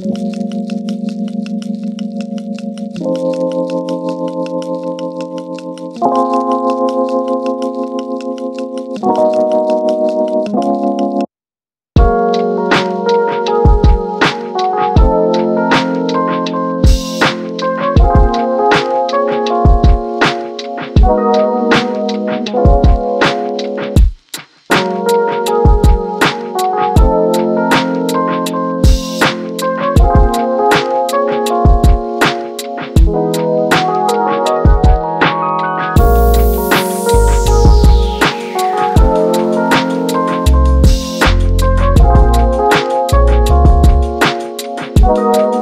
Thank you. Música